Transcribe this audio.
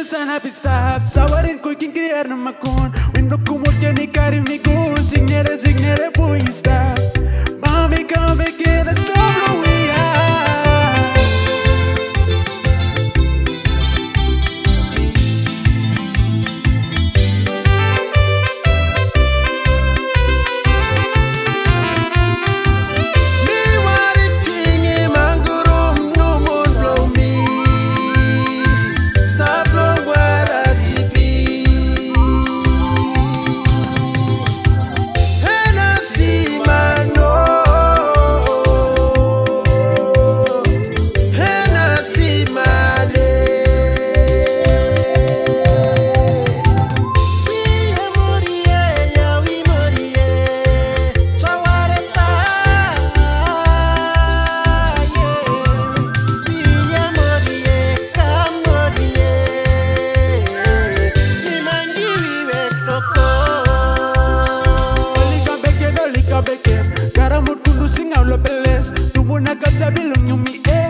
نفسي انا بستهب صورين كوي كنكرير نما كون وين نكو موتيني كاري ميكو سيجنيري سيجنيري بوي ستهب baby, look at me, eh.